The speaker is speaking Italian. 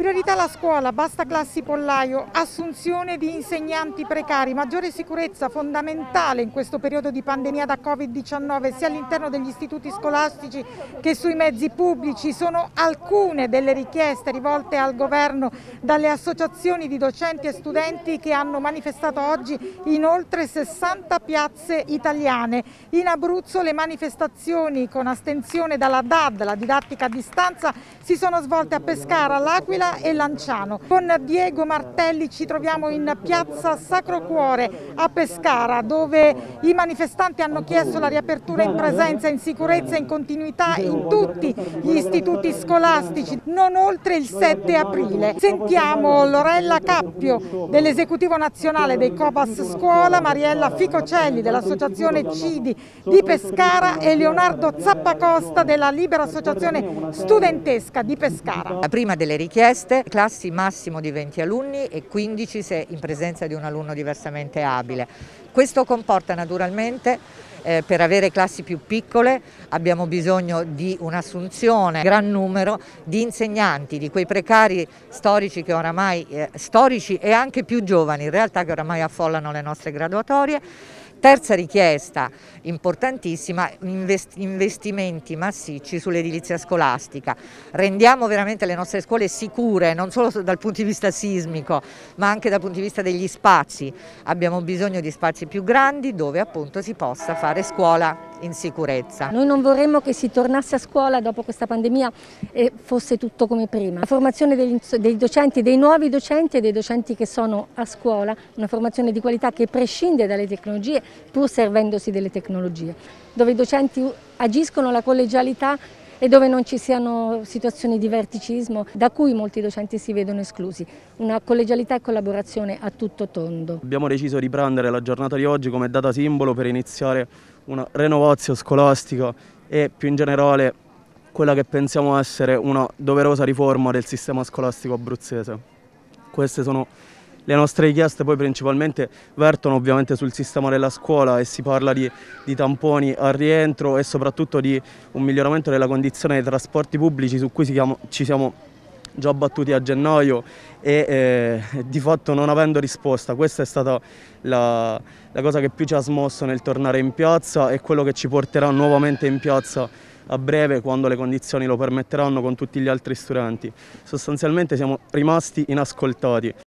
Priorità la scuola, basta classi pollaio, assunzione di insegnanti precari, maggiore sicurezza fondamentale in questo periodo di pandemia da Covid-19 sia all'interno degli istituti scolastici che sui mezzi pubblici. Sono alcune delle richieste rivolte al governo dalle associazioni di docenti e studenti che hanno manifestato oggi in oltre 60 piazze italiane. In Abruzzo le manifestazioni con astensione dalla DAD, la didattica a distanza, si sono svolte a Pescara, all'Aquila e Lanciano. Con Diego Martelli ci troviamo in piazza Sacro Cuore a Pescara dove i manifestanti hanno chiesto la riapertura in presenza, in sicurezza e in continuità in tutti gli istituti scolastici non oltre il 7 aprile. Sentiamo Lorella Cappio dell'esecutivo nazionale dei Cobas Scuola, Mariella Ficocelli dell'associazione CIDI di Pescara e Leonardo Zappacosta della Libera Associazione Studentesca di Pescara. La prima delle richieste queste classi massimo di 20 alunni e 15 se in presenza di un alunno diversamente abile. Questo comporta naturalmente eh, per avere classi più piccole abbiamo bisogno di un'assunzione, gran numero di insegnanti, di quei precari storici oramai, eh, storici e anche più giovani in realtà che oramai affollano le nostre graduatorie Terza richiesta importantissima, investimenti massicci sull'edilizia scolastica. Rendiamo veramente le nostre scuole sicure, non solo dal punto di vista sismico, ma anche dal punto di vista degli spazi. Abbiamo bisogno di spazi più grandi dove appunto si possa fare scuola in sicurezza. Noi non vorremmo che si tornasse a scuola dopo questa pandemia e fosse tutto come prima. La formazione dei, dei docenti, dei nuovi docenti e dei docenti che sono a scuola, una formazione di qualità che prescinde dalle tecnologie pur servendosi delle tecnologie, dove i docenti agiscono la collegialità e dove non ci siano situazioni di verticismo da cui molti docenti si vedono esclusi. Una collegialità e collaborazione a tutto tondo. Abbiamo deciso di prendere la giornata di oggi come data simbolo per iniziare una rinnovazione scolastica e più in generale quella che pensiamo essere una doverosa riforma del sistema scolastico abruzzese. Queste sono le nostre richieste poi principalmente vertono ovviamente sul sistema della scuola e si parla di, di, tamponi al rientro e soprattutto di un miglioramento della condizione dei trasporti pubblici su cui ci siamo già battuti a gennaio e eh, di fatto non avendo risposta. Questa è stata la, la cosa che più ci ha smosso nel tornare in piazza e quello che ci porterà nuovamente in piazza a breve quando le condizioni lo permetteranno con tutti gli altri studenti. Sostanzialmente siamo rimasti inascoltati.